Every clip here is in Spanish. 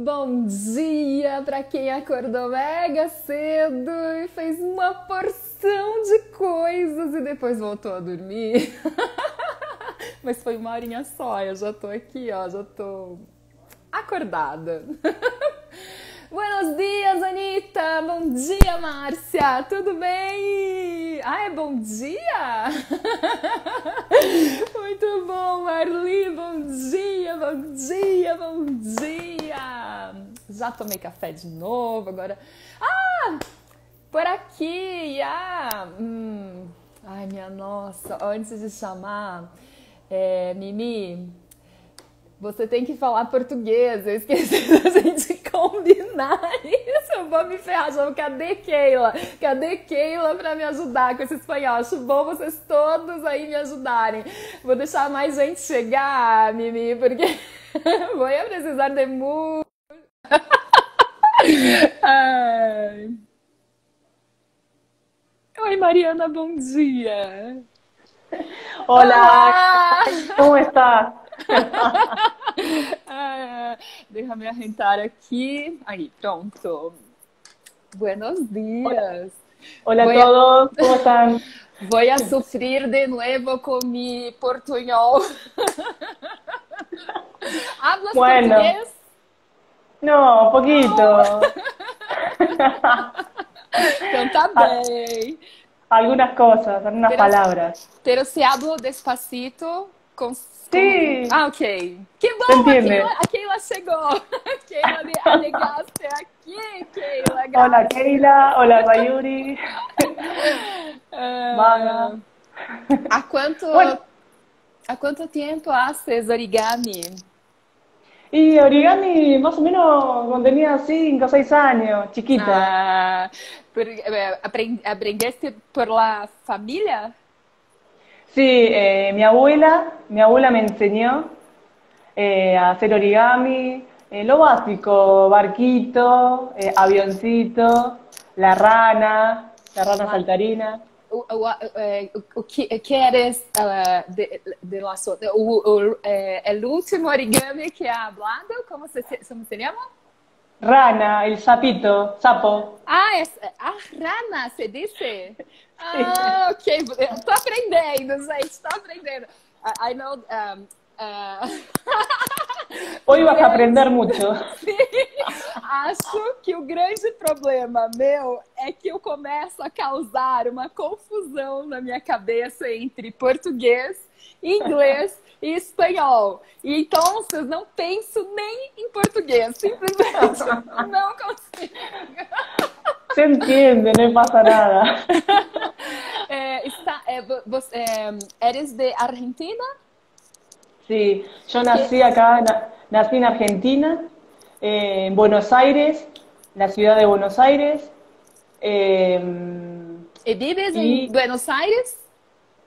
Bom dia para quem acordou mega cedo e fez uma porção de coisas e depois voltou a dormir. Mas foi uma horinha só, eu já tô aqui, ó, já tô acordada. Buenos dias, Anitta! Bom dia, Márcia! Tudo bem? Ah, é bom dia? Muito bom, Marli! Bom dia, bom dia, bom dia! Já tomei café de novo, agora... Ah! Por aqui! Ah! Hum. Ai, minha nossa! Antes de chamar, é, Mimi... Você tem que falar português. Eu esqueci da gente combinar isso. Eu vou me ferrar. Já. Cadê Keila? Cadê Keila para me ajudar com esse espanhol? Acho bom vocês todos aí me ajudarem. Vou deixar mais gente chegar, Mimi, porque vou precisar de muito. Ai. Oi, Mariana, bom dia. Olá, como está? ah, déjame arrentar aqui. Aí, pronto. Buenos dias. Hola a todos, ¿cómo están? Voy a sufrir de nuevo con mi portuñol. ¿Hablas bueno. portugués? No, poquito. então tá bem. Algunas cosas, algunas Pero- palabras. Pero se hablo despacito, com... Sí. Ah, ok. Que bom, a? Keila, a Keila chegou. Keila, le- alegaste aqui, Keila. Hola Keila, hola Sayuri. Ah, Maga. Há quanto, Bueno. há quanto tempo haces origami? Y origami más o menos cuando tenía 5 o 6 años, chiquita. Ah, eh, apren- aprendeste por la família? Sí, eh, mi abuela, mi abuela me enseñó eh, a hacer origami, eh, lo básico, barquito, eh, avioncito, la rana, la rana Ah. saltarina. O, o, eh, o, o que queres ah, de, de la so- o, o, eh, el último origami que ha hablado? ¿Cómo se, cómo se llama? Rana, el sapito, sapo. Ah, es, ah, rana, se disse? Ah, ok. Tô aprendendo, gente, tô aprendendo. I, I know... Um, Hoy vas a aprender mucho. Acho que o grande problema meu é que eu começo a causar uma confusão na minha cabeça entre português, inglês e espanhol. E então eu não penso nem em português, simplesmente não consigo. Se entiende, no pasa nada. É, está, é, vo- você, é, eres de Argentina? Sí, yo nací acá, na- nací en Argentina, eh, en Buenos Aires, la ciudad de Buenos Aires. eh, E vives E- em Buenos Aires?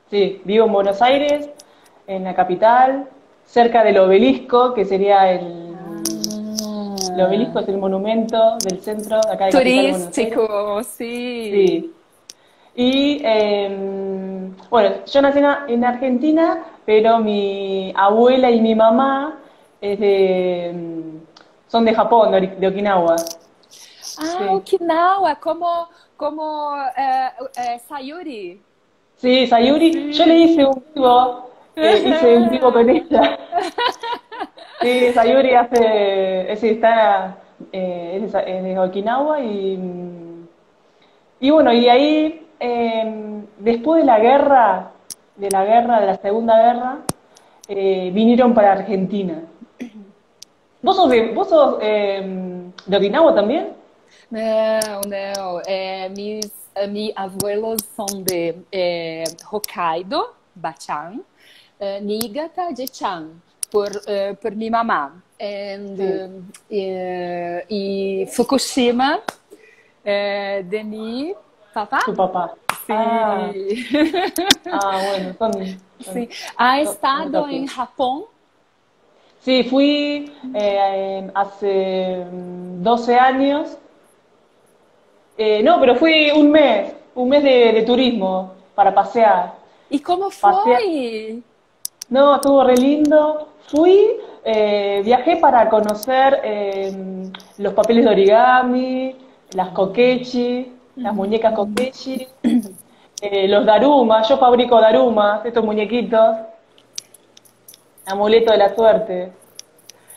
Sí, vivo en Buenos Aires, en la capital, cerca del obelisco, que sería el... El obelisco es el monumento del centro de acá de. Turístico. Sí. Y eh, bueno, yo nací en, en Argentina, pero mi abuela y mi mamá es de, mm, son de Japón, de, Okinawa. Ah, Sí. Okinawa, como, como eh, eh, Sayuri. Sí, Sayuri, yo le hice un vivo, eh, hice un vivo con ella. Sí, Sayuri hace, es, está, eh, Okinawa y, y bueno, y ahí, eh, después de la guerra, de la guerra, de la Segunda Guerra, eh, vinieron para Argentina. ¿Vos sos de, vos sos, eh, de Okinawa también? Não, não. É, mis, eh, meus abuelos são de eh, Hokkaido, Bachan, eh, Niigata de Chan, por, eh, por minha mamá. And, Sim. eh, e Fukushima, eh, de mi papá. Tu papá. Sim. Ah, ah, bueno, son- Sim. Ha estado toques. Japão? Sí, fui eh, hace mm, 12 años. Eh, no, pero fui un mes, un mes de, de turismo para pasear. E como Passear. foi? No, estuvo re lindo. Fui eh, viajé para conocer eh, los papeles de origami, las kokechi, las muñecas kokechi, eh, los daruma. Yo fabrico darumas, estos muñequitos, amuleto de la suerte.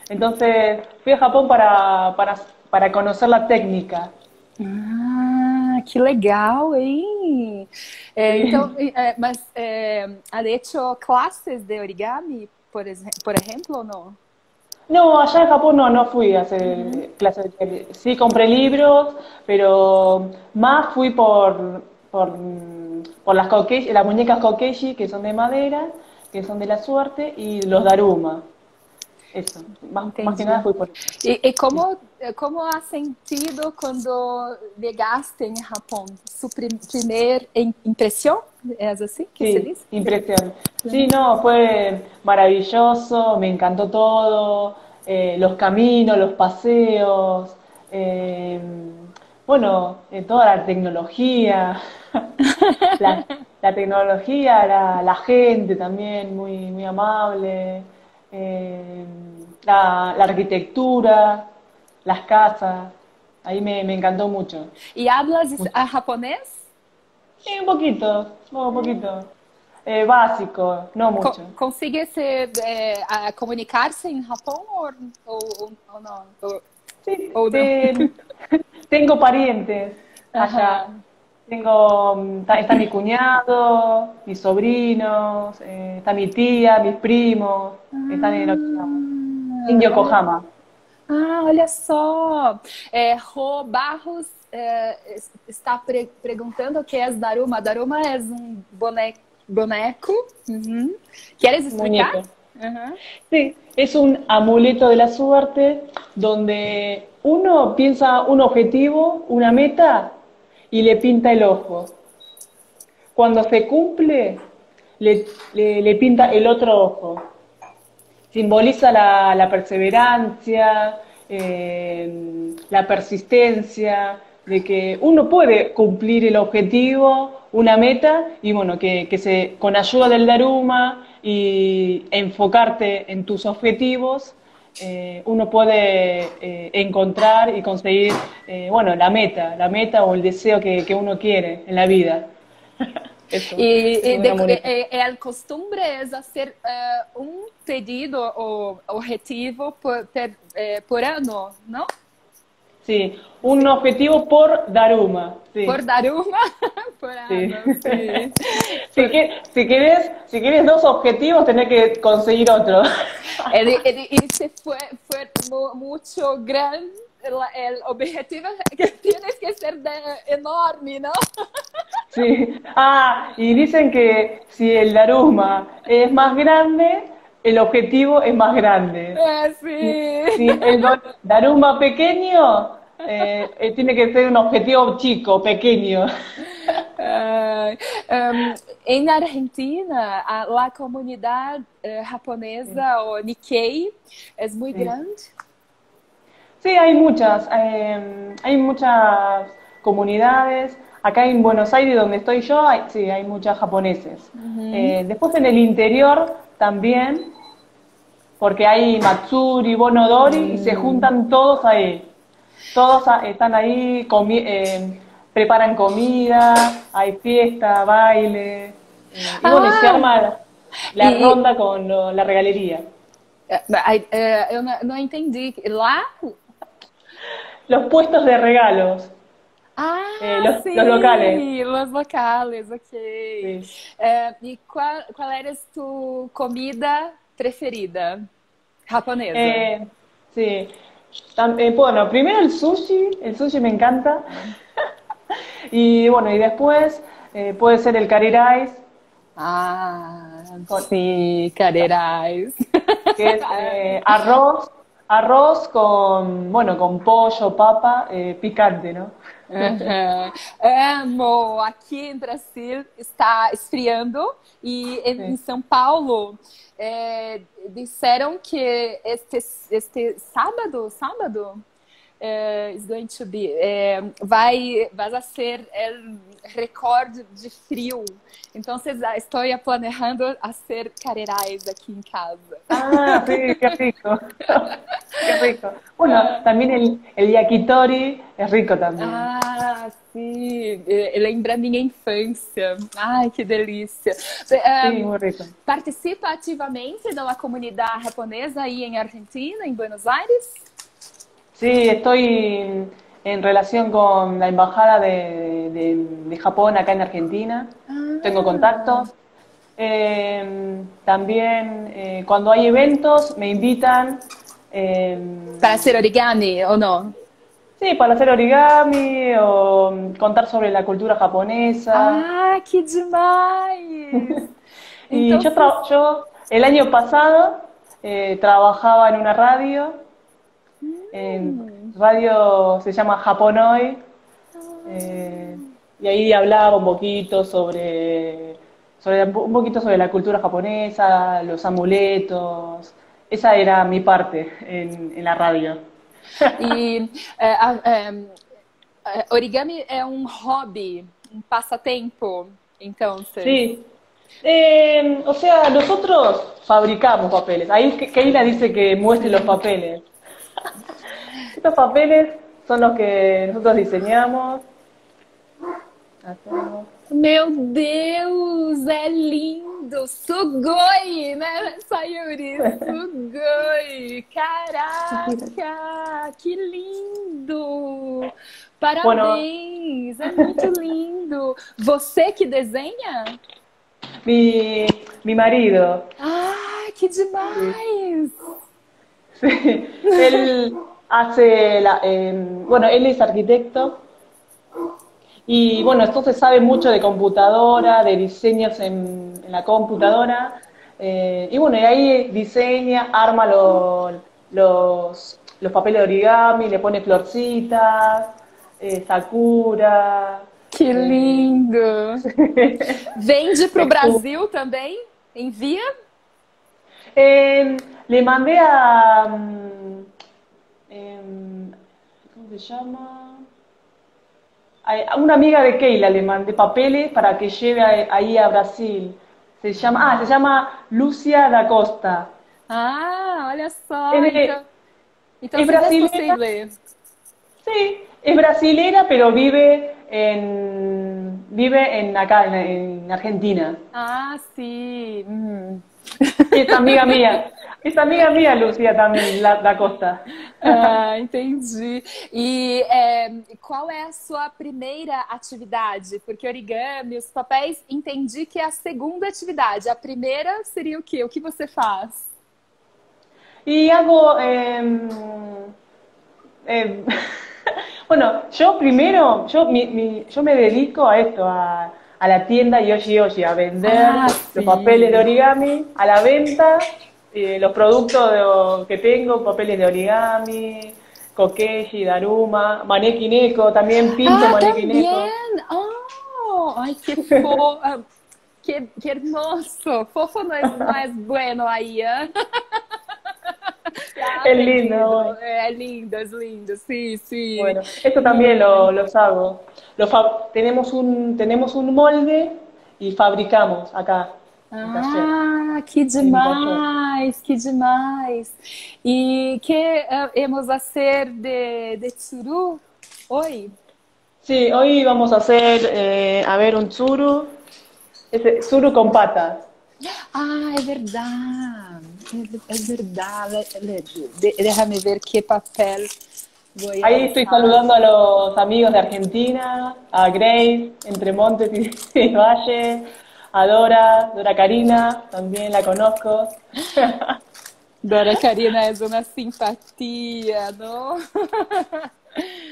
Entonces fui a Japón para, para, para conocer la técnica. Ah, que legal, hein? É, então, é, mas é, ha hecho clases de origami, por, por ejemplo, ou não? No, allá en Japón no, no fui a hacer clases. de- Sí compré libros, pero más fui por, por, por las, kokeshi- las muñecas kokeshi, que son de madera, que son de la suerte, y los daruma. Eso, más, más que nada fui por eso. E, e como, como ha sentido quando llegaste em Japão? Sua prim- primeira im- impressão? É assim que se Sí, diz? impresión. Sí, no, fue maravilloso, me encantó todo, eh, los caminos, los paseos, eh, bueno, eh, toda la tecnología, la, la tecnología, la, la gente también muy, muy amable, eh, la, la arquitectura, las casas, ahí me, me encantó mucho. E hablas ah, japonês? Sí, un poquito, un poquito. Eh, básico, no mucho. consegue se eh, a comunicar-se não? Ou- Sí, Oh, no. eh, tengo parientes allá. Ajá. Tengo, mm, está, está mi cuñado, mis sobrinos, eh, está mi tía, mis primos, están en en Yokohama. Ah, olha só. É, Rô Barros é, está pre- perguntando o que é Daruma. Daruma é um boneco. boneco. Uhum. ¿Quieres explicar? Muñeco. Sí, es un amuleto de la suerte donde uno piensa un objetivo, una meta y le pinta el ojo. Cuando se cumple, le, le- le pinta el otro ojo. Simboliza la, perseverancia, eh, la persistencia, de que uno puede cumplir el objetivo, una meta, y bueno, que, que se, con ayuda del Daruma y enfocarte en tus objetivos, eh, uno puede eh, encontrar y conseguir, bueno, la meta, la meta o el deseo que, que uno quiere en la vida. Eso, E, es e un de, é, é o costume é fazer eh, um pedido ou objetivo por, per, eh, por ano, não? Sí, un objetivo por Daruma. sí. Por Daruma, por Sí. ano. Si, que- si quieres, si quieres dos objetivos, tenés que conseguir otro. Ele, ele, e se foi, foi mu- muito grande, el, objetivo que tienes que ser de, enorme, ¿no? Sí. Ah, y dicen que si el Daruma es más grande, el objetivo es más grande. É, sim. Si el Daruma pequeño, eh, eh, tiene que ser un objetivo chico, pequeño. Ah, um, em Argentina, a, lá a comunidade eh, japonesa, o Nikkei, é muito Sí. grande. Sí, hay muchas, eh, hay muchas comunidades. Acá en Buenos Aires, donde estoy yo, hay, sí, hay muchas japoneses. Eh, después en el interior también, porque hay Matsuri, Bonodori, y se juntan todos ahí. Todos a- están ahí, comi- eh, preparan comida, hay fiesta, baile. eh, y bueno, y se Ah. arma la, la Y- ronda con lo- la regalería. Não entendi. Lá? Los puestos de regalos. Ah, Eh, los- sim, los locales. Los locales, ok. Sí. Eh, e qual, qual era tu comida preferida japonesa? Eh, sí. Tam- eh, bueno, primero el sushi, el sushi me encanta. Y bueno, y después puede ser el curry rice, Ah, sim, careirais. que es arroz, arroz con, bueno, con pollo, papa, eh, picante, ¿no? Aham. Amo! Aqui em Brasil está esfriando e em, Sim. São Paulo é, disseram que este, este sábado, sábado uh, is going to be. É, vai, vai a ser o recorde de frio. Então, estou planejando fazer carrerais aqui em casa. Ah, sí, qué rico. qué rico. Bueno, también el, el yakitori es rico también. Ah, sim. Lembra minha infância. Ai, que delícia. Sí, muy rico. Participa ativamente da comunidade japonesa aí em Argentina, em Buenos Aires? Sí, estoy en relación con la embajada de, de, de Japón acá en Argentina. Ah. Tengo contactos. Eh, también eh, cuando hay eventos me invitan. eh, Para ser origami ou não? sí, para hacer origami o contar sobre la cultura japonesa. Ah, que demais! y Então, yo, yo el año pasado eh, trabajaba en una radio. En radio se llama Japonoy. eh, y ahí hablaba un poquito sobre, sobre un poquito sobre la cultura japonesa, los amuletos. Esa era mi parte en, en la radio. E é, a- é, é, origami é um hobby, um passatempo, então. cê- Sí. Eh, o sea, nosotros fabricamos papeles. Ahí Ke- Keila dice que muestre los papeles. Estos papeles son los que nosotros diseñamos. Hacemos. Meu Deus, é lindo! Sugoi, né, Sayuri? Sugoi! Caraca, que lindo! Parabéns, é muito lindo! Você que desenha? Mi, mi marido, Ah, que demais! sí, él hace la, eh, bueno, él es arquitecto y bueno, entonces sabe mucho de computadora, de diseños en, en la computadora eh, y bueno, y ahí diseña, arma lo- los, los papeles de origami, le pone florcitas, eh, sakura. Que lindo! Vende pro É Brasil também? Envia? Eh, le mandé a. mm, em, ¿Cómo se llama? A, una amiga de Keila le mandé papeles para que lleve ahí a Brasil. Se llama, ah, se llama Lucia da Costa. Ah, olha só! Então, brasileira. possível. Sí, es brasilera, pero vive en vive en acá en, en Argentina. Ah, sim. Hum. Es amiga mía. Es amiga Lucia también, la, da Costa. Ah, entendi. E é, qual é a sua primeira atividade? Porque origami, os papéis, entendi que é a segunda atividade. A primeira seria o quê? O que você faz? Y hago, eh, eh, bueno, yo primero, yo, mi- mi- yo me dedico a esto, a, a la tienda Yoshi Yoshi, a vender Ah, los sí. papeles de origami, a la venta, eh, los productos de- que tengo, papeles de origami, kokeshi, daruma, maneki neko, también pinto ah, maneki neko. também! Oh, fofo! ah, que, que hermoso! Fofo não é bueno aí, hein? Que lindo, bueno. É lindo, es lindo, sí, sí. Bueno, esto también lo, los hago. Lo tenemos un, tenemos un molde y fabricamos acá. Ah, que demais, que demais. E que eh, hemos a ser de, de tsuru? Oi? Sí, hoy vamos a hacer, eh, a ver, un tsuru. Este, tsuru con patas. Ah, é verdade. Le- de- Déjame ver que papel voy a Ahí estoy saludando a los amigos de Argentina, a Grace, entre Montes y, y Valle, a Dora, Dora Karina, también la conozco. Dora Karina es una simpatía, ¿no?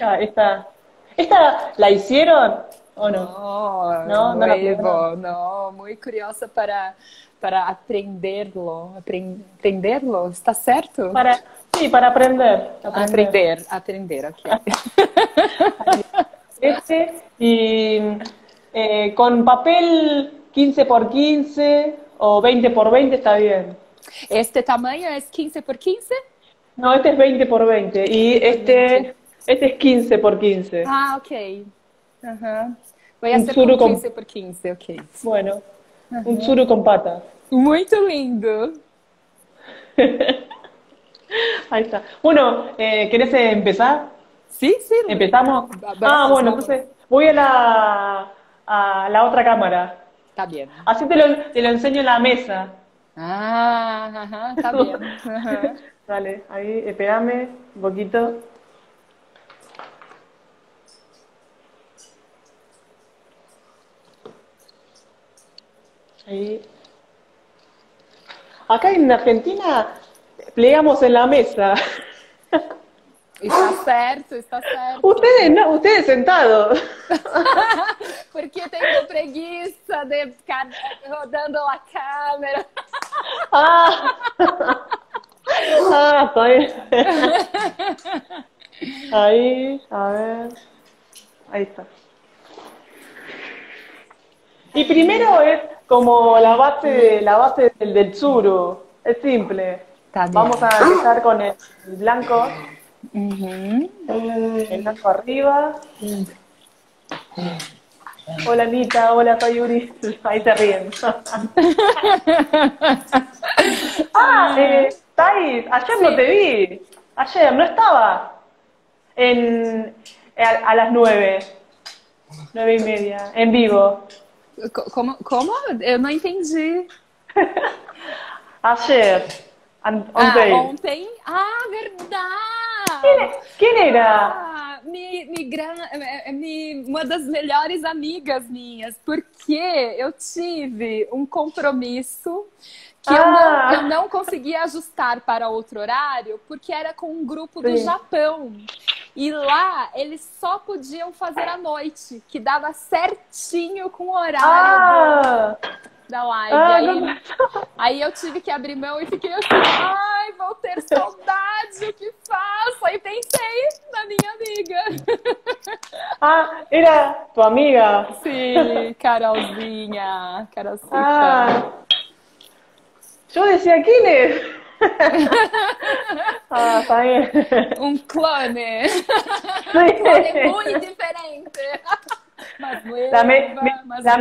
Ah, Esta, ¿esta la hicieron o no? No, No, no la nuevo, no, muy curiosa para, para aprenderlo, apren- aprenderlo, ¿está certo? Para, sí, para aprender. Aprender, aprender, ok. Este y eh, con papel 15 por 15 o 20 por 20 está bien. Este tamanho é 15 por 15? No, este es 20 por 20 y este Este es 15 por 15. Ah, ok. Ser suru com com- 15 por 15, ok. Bueno, un tsuru con pata. Muito lindo. Ahí está. Bueno, eh, ¿querés empezar? Sim, sim. ¿Empezamos? Ah, bueno, entonces voy a la, a la otra cámara. Tá bem. Así te lo, te lo enseño en la mesa. Ah, aham, tá bem. Aham. Dale, ahí, espérame un poquito. Ahí. Acá en Argentina plegamos en la mesa. Está certo, está certo. Ustedes no, ustedes sentados. Porque eu tenho preguiça de ficar rodando a câmera. Ah, ah, está bien. Ahí, a ver. Ahí está. Y primero es como la base, de- la base del, del tsuru. Es simple. Vamos a empezar con el blanco. Uhum. El blanco arriba. Hola Anita, hola Sayuri. Ahí se ríen. ah, eh, Thais, ayer no te vi. Ayer, no estaba. En, a, a las nueve. Nueve y media. En vivo. Co- Como, como? Eu não entendi. An- Ah, ontem. ontem? Ah, verdade! ¿Quién, quién era? Ah, mi, mi gran, eh, mi, uma das melhores amigas minhas, porque eu tive um compromisso que eu, não, Ah. eu não conseguia ajustar para outro horário, porque era com um grupo do Sim. Japão. E lá eles só podiam fazer à noite, que dava certinho com o horário Ah, do- da live. ah, aí, no- aí eu tive que abrir mão e fiquei assim, ai, vou ter saudade, o que faço? Aí pensei na minha amiga. ah, era tu amiga. Sim, Carolzinha, Carolzinha. Ah, yo decía, ¿quién es? ah, está bien. Um clone. Um clone muito diferente. Mas nueva, La me- mas la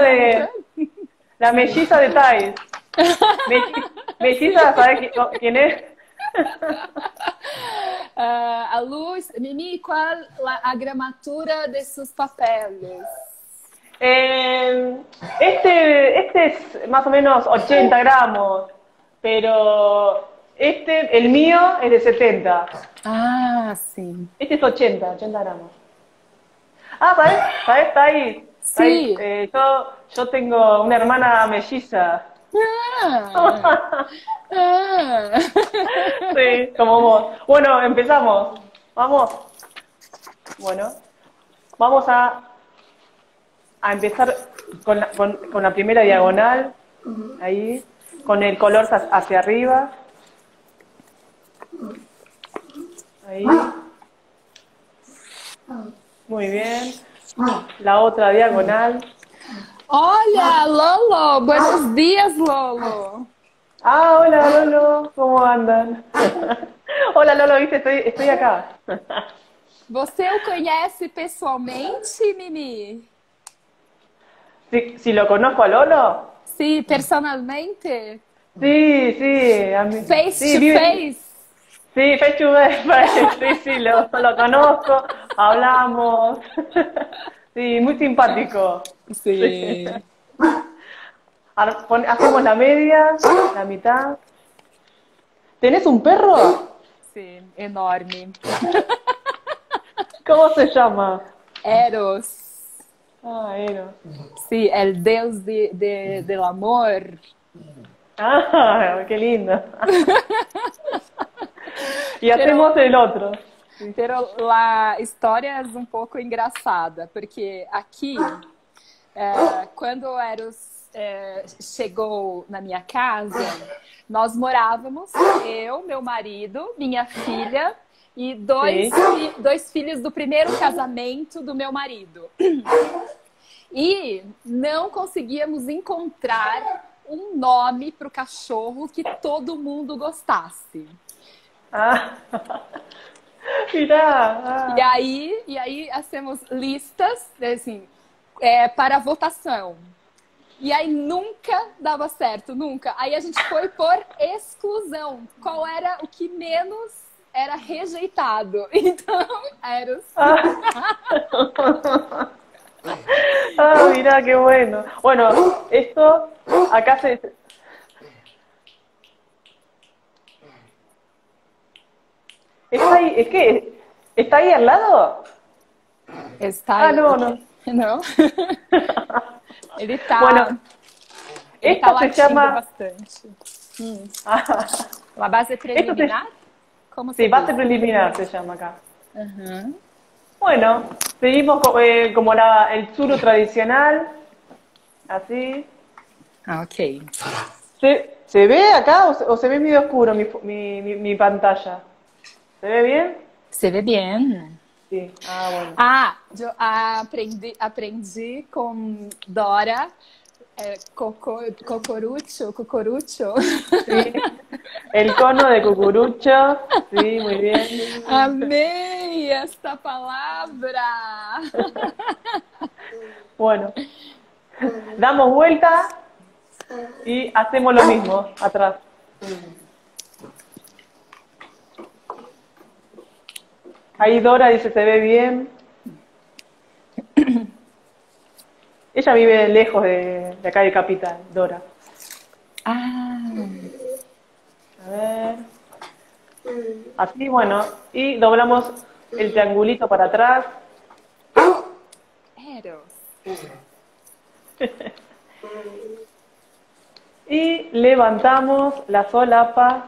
de-. La melliza de Thais. Melli- Melliza, ¿sabes qui- quién es? Ah, a luz, Mimi, qual la- a gramatura desses papeles? Eh, este, este es más o menos 80 gramos, pero este, el mío, es de 70. Ah, sim. Este es 80, 80 gramos. Ah, ¿sabes? ¿Sabes, Thais? Sí. Thais, eh, yo, yo tengo una hermana melliza. Ah, ah. Sí, como vos. Bueno, empezamos. Vamos. Bueno, vamos a, a empezar con la, con, con la primera diagonal. Ahí, con el color hacia- arriba. Ahí. Muy bien. La otra diagonal. Olha, Lolo, buenos dias, Lolo. Ah, hola Lolo, ¿cómo andan? Hola Lolo, viste, estoy, estoy acá. Você o conhece pessoalmente, Mimi? Si, si lo conozco a Lolo, Sim, personalmente? sí, sí, a mí, Face sí, to vive- face? Sí, face to face, sí, sí, lo, lo conozco, hablamos. Sí, muy simpático. Sim. Ahora pon- Hacemos la media, la mitad. ¿Tenés un perro? Sim, enorme. ¿Cómo se llama? Eros. Ah, Eros. Sim, el deus de, de, del amor. Ah, qué lindo. Y hacemos el otro. Pero a história é um pouco engraçada, porque aqui, é, quando o Eros é, chegou na minha casa, nós morávamos, eu, meu marido, minha filha e dois, fi- dois filhos do primeiro casamento do meu marido. E não conseguíamos encontrar um nome para o cachorro que todo mundo gostasse. Ah, ah. E aí, e aí hacemos listas assim, é, para votação. E aí nunca dava certo, nunca. Aí a gente foi por exclusão. Qual era o que menos era rejeitado? Então, era os... Ah, mirá, qué bueno. Bueno, esto acá se... ¿Está ahí? ¿Es que ¿Está ahí al lado? Está Ah, no, no. Não? Ele tá. Bueno, ele esta tá se chama- bastante. Hum. Ah, A base preliminar? Sí, se base diz? preliminar se llama acá. Bueno, seguimos eh, como la, el suru tradicional. Así. Ah, ok. ¿Se, se ve acá o se, o se ve medio oscuro mi, mi, mi, mi pantalla? ¿Se ve bien? Você vê bem. Sí. Ah, bueno. Ah, eu aprendi, aprendi com Dora. Coco, cocorucho, cocorucho. Sí. El cono de cucurucho. Sí, muy bien. Amei esta palavra! Bueno. Damos vuelta y hacemos lo mismo atrás. Ahí Dora dice, se ve bien. Ella vive lejos de, de acá de Capital, Dora. Ah, A ver. Así, bueno. Y doblamos el triangulito para atrás. Eros. Y levantamos la solapa.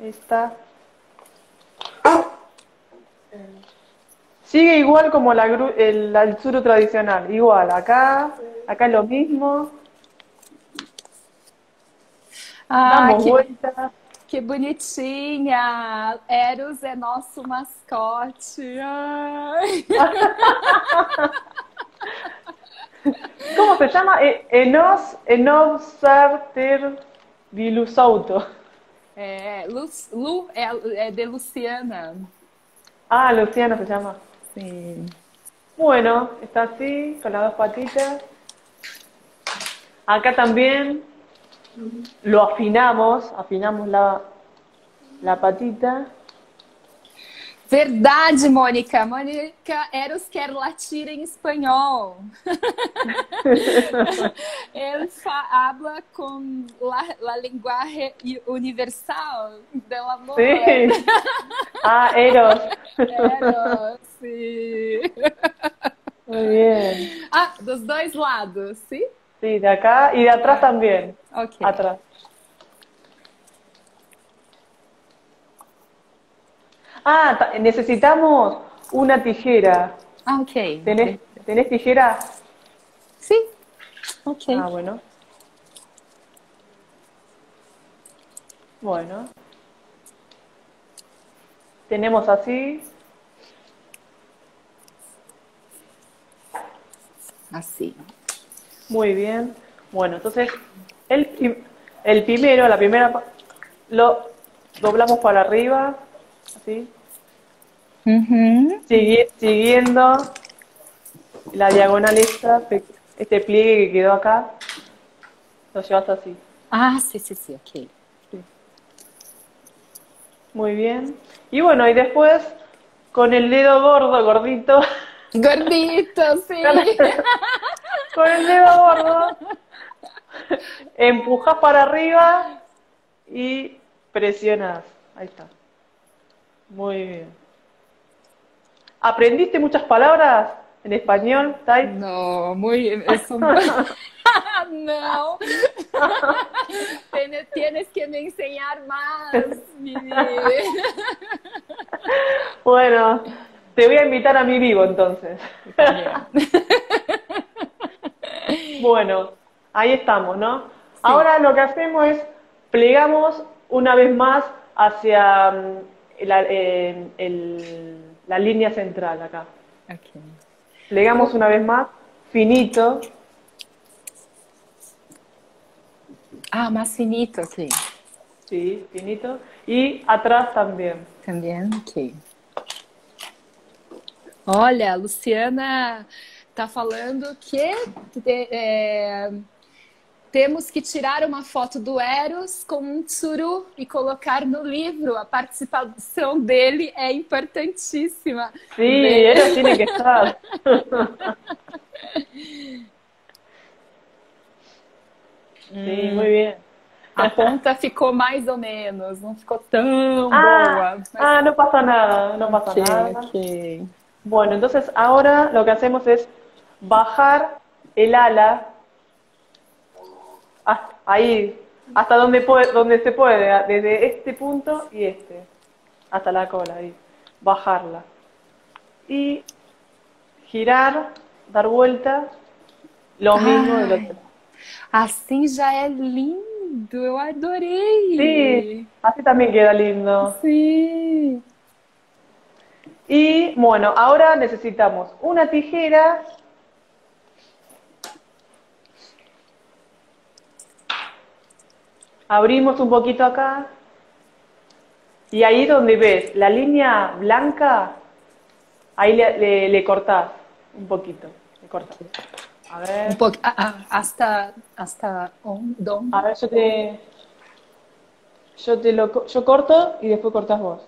Esta. Sigue igual como la, el, el suru tradicional. Igual, acá, acá es lo mismo. Ah, Damos que, vuelta. que bonitinha! Eros é nosso mascote. Ai. ¿Cómo se llama? E- Enos, Enosarter Vilusauto. É, Lu, Lu é, é de Luciana. Ah, Luciana se llama. Bueno, está así, con las dos patitas. Acá también lo afinamos, afinamos la, la patita. Verdade, Mônica. Mônica Eros quer latir em espanhol. Ele habla com la, la linguagem universal del amor. Sí. Ah, Eros. Eros, sim. Muy. Ah, dos dois lados, sim? Sí, de acá y de atrás también. Ok. Atrás. Ah, ta- necesitamos una tijera. Ah, ok. ¿Tenés, ¿tenés tijera? Sim. Ok. Ah, bueno. Bueno. Tenemos así. Assim. Muy bien. Bueno, entonces el, el primero, la primera, lo doblamos para arriba, así, Sigui- siguiendo la diagonal esta, este pliegue que quedó acá, lo llevas así. Ah, sim, sim, sim, ok. Muy bien. Y bueno, y después con el dedo gordo, gordito, Gordito, sim. con el dedo gordo, empujas para arriba y presionas. Ahí está. Muy bien. ¿Aprendiste muchas palabras en español, Tai? Não, muito. Isso... não. Tienes, tienes que me enseñar más, Mimi. Bueno, te voy a invitar a mi vivo entonces. Bueno, ahí estamos, ¿no? Ahora lo que hacemos es plegamos una vez más hacia mm, la, eh, el- la línea central acá. Ok. Plegamos una vez más, finito, Ah, mais finito, ok. Sí, finito. Y atrás también. Também, ok. Olha, a Luciana tá falando que é, temos que tirar uma foto do Eros com um tsuru e colocar no livro. A participação dele é importantíssima. Eros tiene que estar. Sí, muy bien. A ponta ficou mais ou menos, não ficou tão Ah, boa. mas- ah, no pasa nada, no pasa ok, nada. ok. Bueno, entonces ahora lo que hacemos es bajar el ala ahí, hasta donde, puede, donde se puede, desde este punto y este, hasta la cola, ahí, bajarla. Y girar, dar vuelta, lo mismo del otro. Assim já é lindo, eu adorei. Sí, así también queda lindo. Sim. Y bueno, ahora necesitamos una tijera. Abrimos un poquito acá. Y ahí donde ves la línea blanca, ahí le, le, le cortás un poquito. Le cortás. A ver, pouco, ah, hasta, hasta on, don. a ver, yo te, yo te lo, yo corto y después cortás vos.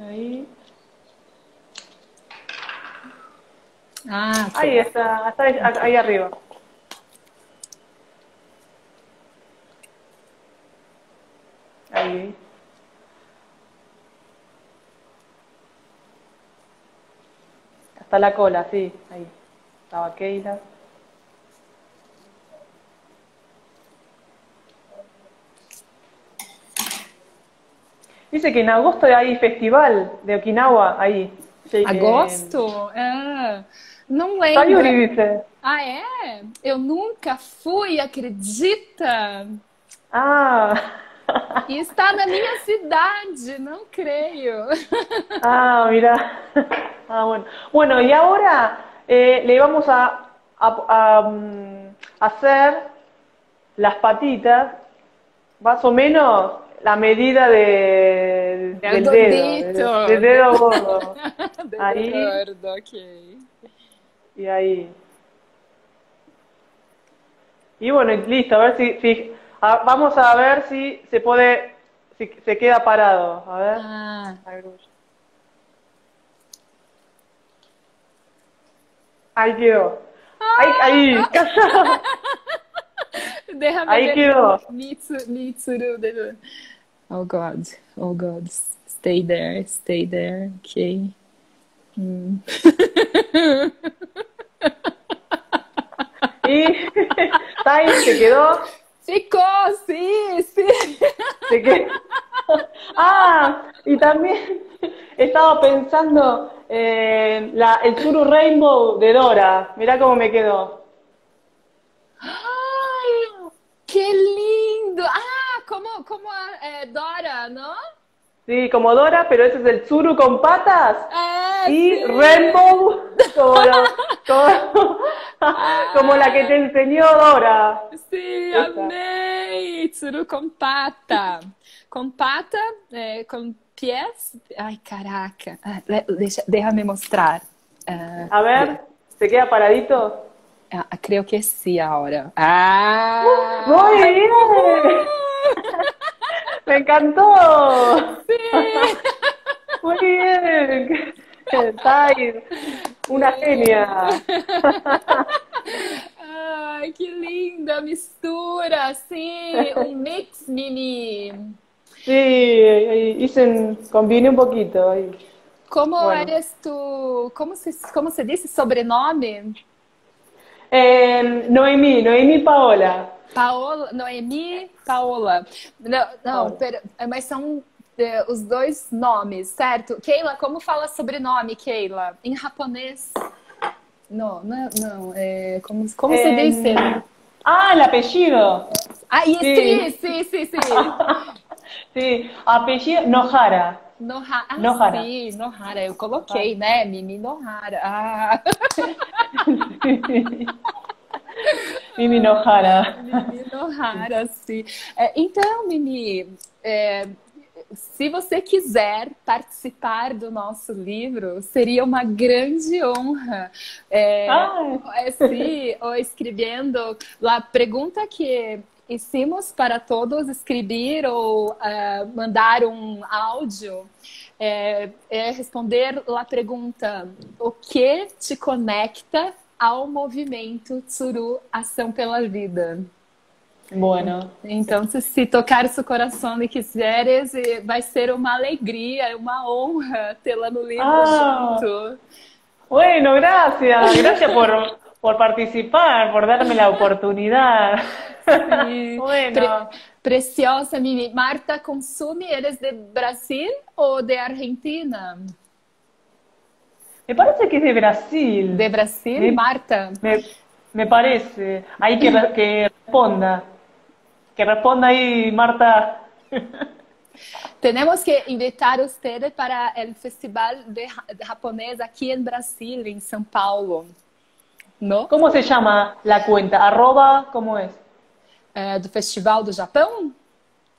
Ahí. Ah. Ahí está, ahí arriba. Ahí. Hasta la cola, sí, ahí. Estaba Keila. Dice que en agosto hay festival de Okinawa ahí. Agosto? Ah, não eh, lembro. Ah, é? Eu nunca fui, acredita? Ah, E está na minha cidade, não creio. ah, mira. Ah, bueno. Bueno, y ahora eh, le vamos a, a- a, mm, hacer las patitas, más o menos la medida de, Del del dedo, del, del dedo gordo. Aí. Gordo, ok. Y ahí. Y bueno, listo, a ver si, si a- vamos a ver si se puede, si se queda parado. A ver. Ah. Ahí quedó. Ahí, ahí, callado. déjame Aí ver. Mitsu, Mitsuru. de- Oh God, oh God. Stay there, stay there, ok. Hum. Y está ahí, se quedó. Sim. Se quedó. Ah, y también estaba pensando en la, el Tsuru Rainbow de Dora. Mirá cómo me quedó. Ai, que lindo! Ah, como, como é, Dora, não? Sí, como Dora, pero ese es el Tsuru con patas. É, Y sim. Rainbow como, lo- como, como la que te enseñó Dora. Essa. amei! Tsuru com pata. Com pata, é, com pés. Ai, caraca. Ah, deixa, déjame mostrar. Ah, A ver, ¿se queda paradito? ah, creio que sim, ahora. Ah! ¡Muy bien! ¡Me encantó! Muy bien. Está ahí, una genia. Ai, que linda mistura, sim, um mix mini. Sí, hice un poquito ahí. Como Bueno. eres tu, como se, como se disse sobrenome? Eh, Noemí, Noemí Paola. Paola, Noemi, Paola. Não, não, Paola. pera, mas são é, os dois nomes, certo? Keila, como fala sobrenome, Keila? Em japonês? Não, não, não. É, como como se Eh, diz? Ah, el apellido. Ah, isso, sim. sim, sim, sim. Sí, apellido Nojara. Nohara. Ah, Nohara. sim, Nohara. Eu coloquei, né? Mimi Nohara. Ah. Mimi Nohara. Mimi sim. É, então, Mimi, é, se você quiser participar do nosso livro, seria uma grande honra. É, ah. sí, ou escrevendo a pergunta que hicimos para todos escrever ou uh, mandar um áudio é, é, responder a pergunta: o que te conecta ao movimento Tsuru Ação pela Vida? Bueno. Então, se, se tocar seu coração e quiseres, vai ser uma alegria, uma honra tê-la no livro ah, junto. Bueno, gracias. Gracias por, por participar, por darme la oportunidad. Sí. bueno. Pre preciosa, Mimi. Marta Consumi, ¿eres de Brasil o de Argentina? Me parece que de Brasil. ¿De Brasil, me, Marta? Me, me, parece. Hay que, que responda. Que responda ahí, Marta. Tenemos que invitar a ustedes para el Festival de, de Japonés aquí en Brasil, en São Paulo. ¿No? ¿Cómo se llama la cuenta? Arroba, ¿cómo es? É, do Festival do Japão?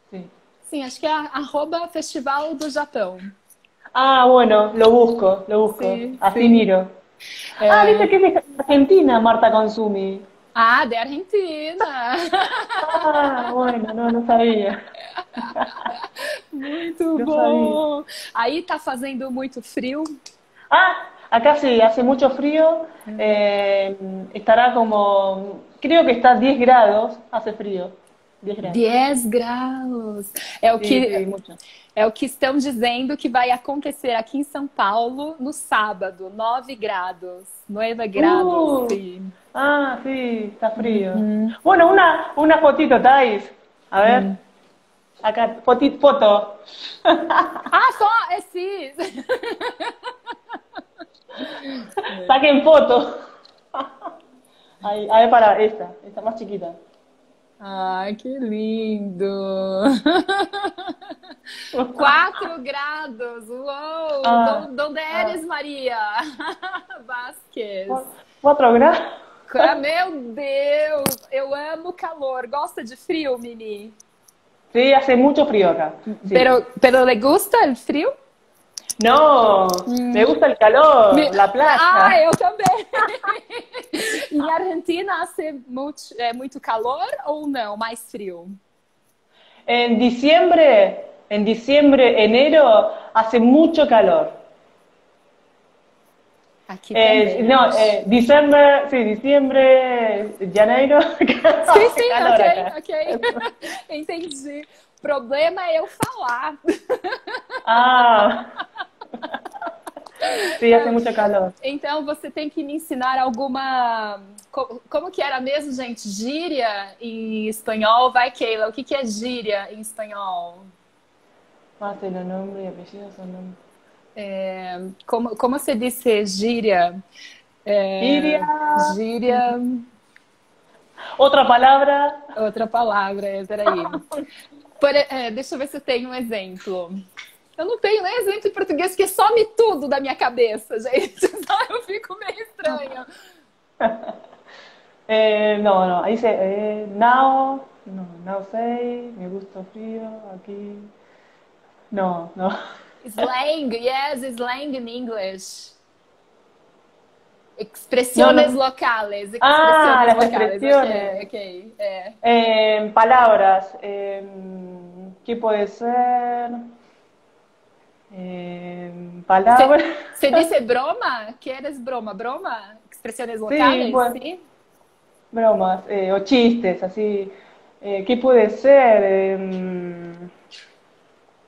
Sim. Sim, acho que é arroba Festival do Japão. Ah, bueno, lo busco, lo busco. Sí, Así sí. miro. Ah, dice que es de Argentina, Marta Consumi. Ah, de Argentina. Ah, bueno, não, não sabia. Muito não bom. Sabia. Aí tá fazendo muito frio? Ah, acá sí, hace mucho frío. Eh, estará como, creo que está 10 grados, hace frío. 10 graus. 10 graus. É o, que, é o que estão dizendo que vai acontecer aqui em São Paulo no sábado, 9 grados. 9 grados, uh, sí. Ah, sí, está frío. Mm. Bueno, una, una fotito, Thais. A ver. Mm. Acá, fotito, foto. ah, só, é sim. Saquen foto. Ahí, a ver, para esta, esta más chiquita. Ai, que lindo! Quatro grados! Uou! Ah, Donde eres, ah. Maria? Vasquez. Quatro graus? Ah, meu Deus! Eu amo calor. Gosta de frio, Mini? Sí, hace mucho frío acá. Sí. Pero, pero ¿le gusta el frío? No, mm. me gusta el calor, me... la playa. Ah, eu também. em Argentina hace muito, é, muito calor ou não? Mais frio? En diciembre, en diciembre, enero, hace mucho calor. Aquí eh, no, eh, diciembre, sí, diciembre, janeiro. Sim, sim, ok, ok. Entendi. O problema é eu falar. Ah. Calor. Então você tem que me ensinar alguma. Como que era mesmo, gente? Gíria em espanhol? Vai, Keila, o que, que é gíria em espanhol? Mate no nome e apellido são nome. É, como, como você disse gíria? É, gíria. Gíria. Outra palavra. Outra palavra, é, peraí. Por, é, deixa eu ver se eu tenho um exemplo. Eu não tenho nem exemplo em português, que some tudo da minha cabeça, gente. Então eu fico meio estranha. eh, no, no, ahí se, eh, now, no, now say, me gusta frío, aquí, no, no. Slang, yes, slang in English. Expresiones no, no. locales. Expresiones ah, las expresiones. Okay, okay, eh. Eh, palabras. Eh, ¿Qué puede ser? Eh, palabras. ¿Se, ¿Se, dice broma? ¿Quieres broma? ¿Broma? Expresiones locales, sí. Pues, ¿sí? Bromas eh, o chistes, así. Eh, ¿Qué puede ser?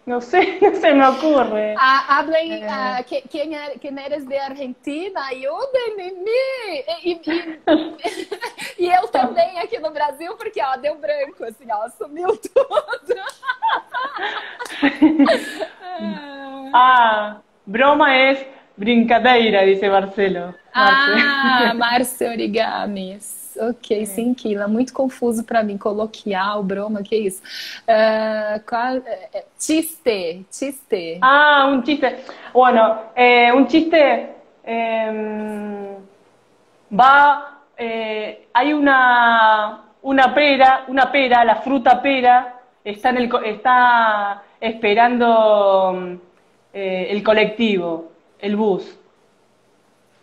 No sé, no se me ocurre. Ah, hablen, eh. ah, ¿quién, er, ¿quién, eres de Argentina? Ayúdenme! E, e, e, eu também aqui no Brasil, porque ó, deu branco, assim, ó, sumiu tudo. ah, broma es brincadeira, dice Marcelo. Marce. Ah, Márcio Origamis. Ok, é. sim, Kila. Muito confuso para mim. Coloquial, broma, que isso? Uh, qual, uh, chiste, chiste. Ah, un chiste. Bueno, eh, un chiste eh, va eh, hay una, una pera, una pera, la fruta pera, está, en el, está esperando eh, el colectivo, el bus.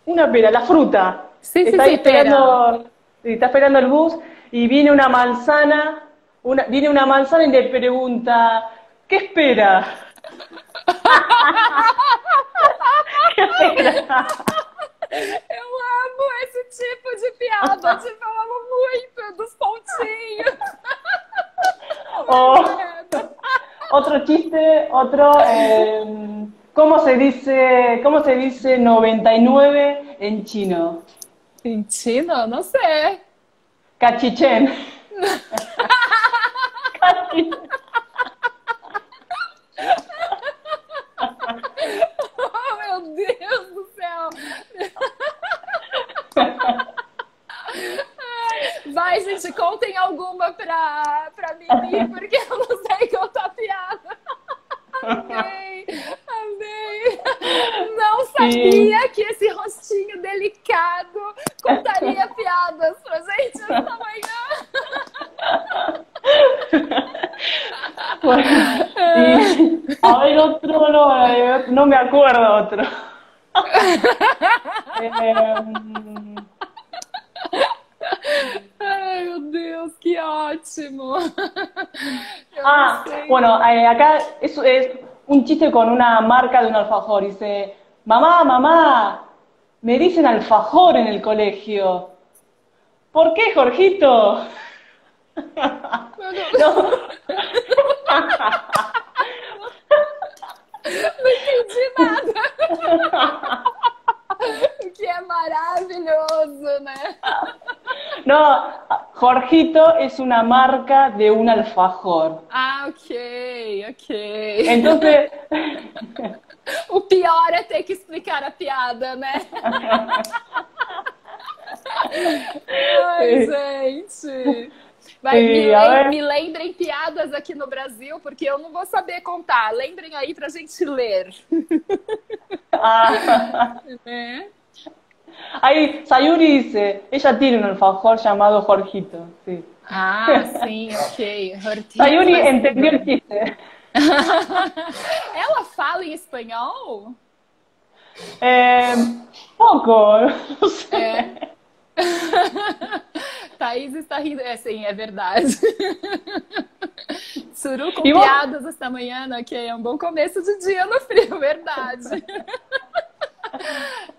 Una pera, la fruta. Sí, sí, está sí, ahí esperando, sí, está esperando el bus y viene una manzana, una, viene una manzana y le pregunta, ¿qué espera? ¿Qué espera? Eu amo esse tipo de piada. Eu amo muito dos pontinhos. O otro chiste, otro, eh, ¿cómo se dice, cómo se dice 99 en chino? Em chino? Não sei. Cachichen. Cachichen. Oh, meu Deus do céu. Vai, gente, contem alguma pra, pra Mimi, porque eu não sei Sabia que esse rostinho delicado contaria piadas pra gente esta manhã. Bueno, y, a ver, otro, no, eh, no me acuerdo otro. Em, Ai, meu Deus, que ótimo. Eu Ah, bueno, eh, acá es, es un chiste con una marca de un alfajor. Dice, mamá, mamá, me dicen alfajor en el colegio. ¿Por qué, Jorgito? No. Não entendi nada. Que é maravilhoso, né? No, Jorgito es una marca de un alfajor. Ah, ok, ok. Entonces, O pior é ter que explicar a piada, né? Ai, gente. Vai, me, lem- me lembrem piadas aqui no Brasil, porque eu não vou saber contar. Lembrem aí pra gente ler. ah, Né? ahí Sayuri dice, ella tiene un alfajor llamado Jorgito. Sí. Ah, sim, ok. Hortícolas. Sayuri entendió el chiste. Ela fala em espanhol? Eh, poco, no sé. É. Thaís está rindo. É, sim, é verdade. Suru com E piadas esta manhã, né, que é um bom começo de dia no frio, verdade.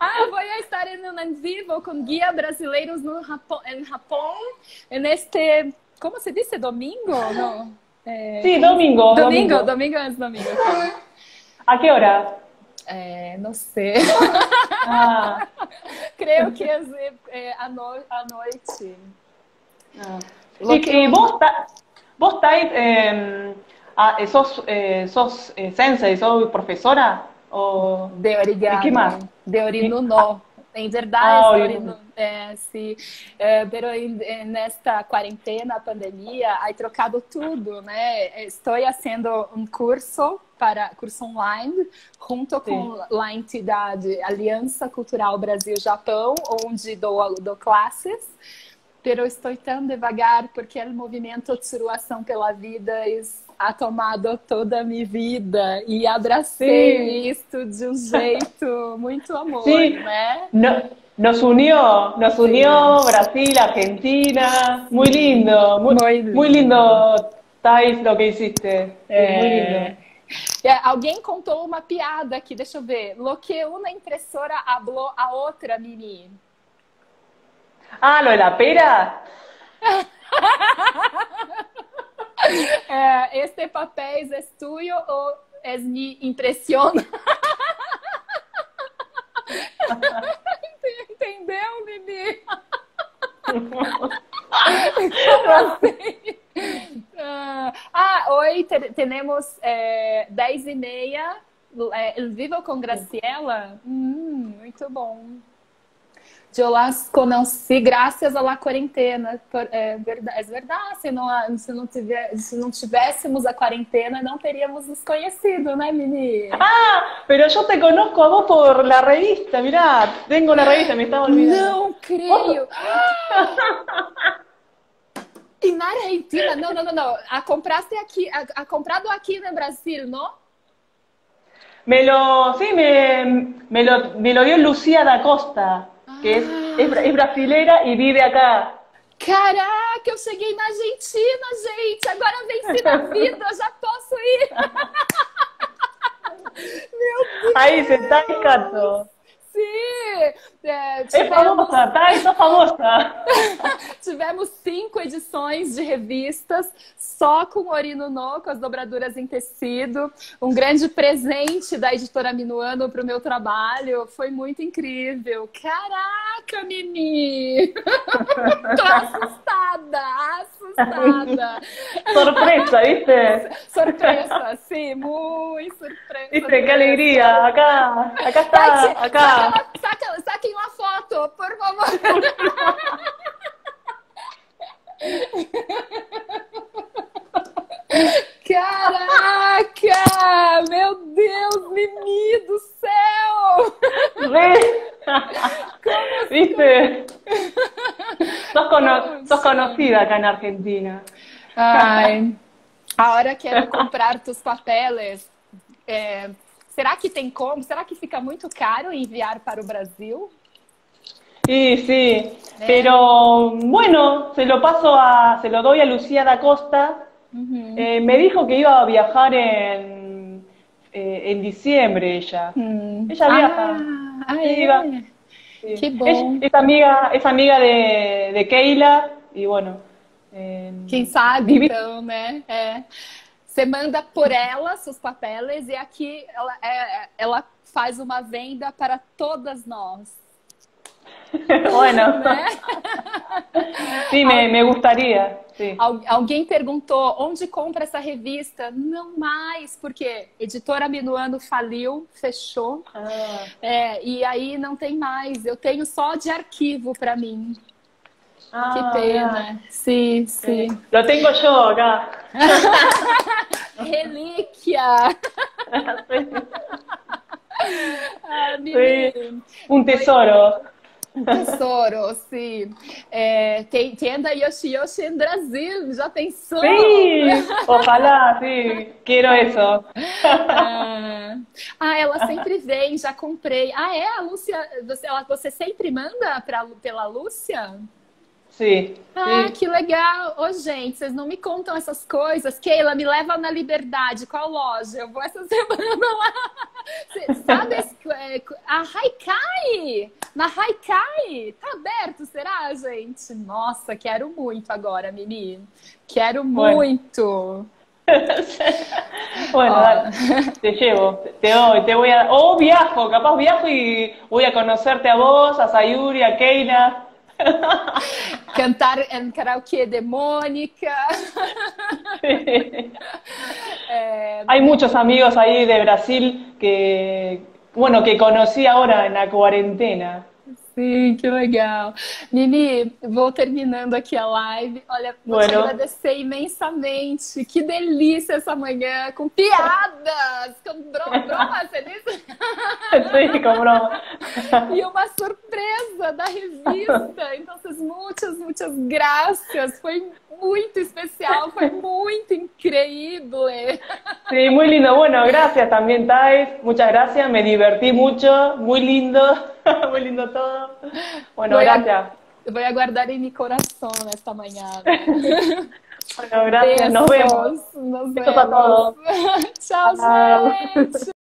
ah, vou estar em um en vivo com guia brasileiros no Japão, neste, como se diz, domingo? Não. É, Sí, domingo, domingo, domingo. domingo é domingo. ¿A qué hora? É, não sei. Ah, Creio que é, é, à, no, à noite. ah. Y, que- vos, ta- vos Tait, eh, ah, eh, sos, eh, sos eh, sensei, sos profesora? O... De origami. ¿Y qué más? De verdade, Ah, de orinuno. orinu- é, sim. É, pero em- em- nesta quarentena, pandemia, aí trocado tudo, né? Estou fazendo um curso para curso online, junto com a entidade Aliança Cultural Brasil-Japão, onde dou, dou classes. Pero estou tão devagar porque o movimento Tsuruação pela Vida ha tomado toda a minha vida e abracei isto de um jeito muito amor, Sim. né? No- nos unió, nos unió Brasil, Argentina. Muy lindo, muy, Muy lindo. muy lindo, Thais, lo que hiciste. Sí, Muy lindo. É, alguém contou uma piada aqui, deixa eu ver. Lo que uma impressora hablou a outra, Mimi. Ah, lo de la pera. É, este papel é tuyo ou es me impressiona? Entendeu, Mimi? Ah, Ah, hoje te- temos é, 10 e meia, é, El Vivo com Graciela. Hum, muito bom. Eu las conheci graças à la quarentena. É verdade, é verdade. Se não, se, não tiver, se não tivéssemos a quarentena, não teríamos nos conhecido, né, Mimi? Ah, pero yo te conozco a vos por la revista, mirá, tengo la revista, me estaba olvidando. Não creio. E na Argentina, não, não, não, não. A compraste aqui, a, a comprado aqui no Brasil, não? Me lo, sí, me, me lo, me lo dio Lucía da Costa, que es, es, es brasilera y vive acá. Caraca, eu cheguei na Argentina, gente. Agora venci na vida, já posso ir. Meu Deus, Ahí se está Cato. sim! É, tivemos, famosa, famosa. tivemos cinco edições de revistas só com Orino No, com as dobraduras em tecido. Um grande presente da editora Minuano para o meu trabalho. Foi muito incrível. Caraca, Mimi! Tô assustada, assustada. Sorpresa, ¿viste? Surpresa, sim, muito surpresa. Qué alegría. Acá, acá está, acá. saca- uma foto, por favor. Caraca! Meu Deus, Mimi do céu! ¿Ves? ¿Viste? Sos, cono- sos conocida acá en Argentina. Ai, a hora quero comprar tus papeles. É, será que tem como? Será que fica muito caro enviar para o Brasil? Sí, sí, pero bueno, se lo paso a, se lo doy a Lucía da Costa. Eh, me dijo que iba a viajar en, eh, en diciembre ella. Ella viaja. Ah, ah, Sí, va. Sí. Es, es amiga, es amiga de, de Keila y bueno. eh, Quem sabe, Vivi- então, né? É. Você manda por ela seus papeles e aqui ela, é, ela faz uma venda para todas nós. bueno, Né? sí, me, me gustaría. Sí. Al- Alguém perguntou onde compra essa revista? Não mais, porque editora Minuano faliu, fechou. Ah, É, e aí não tem mais. Eu tenho só de arquivo para mim. ah, Que pena. Sim, sí. sim. Lo tengo yo acá. Relíquia! Ah, Mimi. Un tesoro. Tesouro, sim. É, tem tenda Yoshi Yoshi em Brasil, já pensou? Sí, ojalá, sí, quiero eso. Ah, ah, ela sempre vem, já comprei. Ah, é? A Lúcia, você, ela- você sempre manda pra, pela Lúcia? Sí, Ah, sí. que legal! Ô, gente, vocês não me contam essas coisas. Keila, me leva na Liberdade. Qual loja? Eu vou essa semana lá. Cê sabe esse- é, a Haikai? Na Haikai? Tá aberto, será, gente? Nossa, quero muito agora, Mimi. Quero Bueno. muito. Bueno, dale, te llevo, te doy, te voy a... O viajo, capaz viajo y voy a conocerte a vos, a Sayuri, a Keila. Cantar em karaokê de Mônica. É, Hay muchos amigos ahí de Brasil que, bueno, que conocí ahora en la cuarentena. Sim, que legal. Mimi, vou terminando aqui a live. Olha, vou te Bueno. agradecer imensamente. Que delícia essa manhã, com piadas, com bro broma, você disse? Sí, con broma. E uma surpresa da revista. Então, vocês, muitas, muitas graças. Foi muito especial, foi muito incrível. Sí, muy lindo. Bueno, gracias también, Thais. Muchas gracias, me divertí mucho. Muy lindo, muy lindo todo. Bueno, Voy a- gracias. Eu vou aguardar em meu coração nesta manhã. Bueno, gracias, nos vemos. Nos Besos a vemos. todos. Tchau. gente.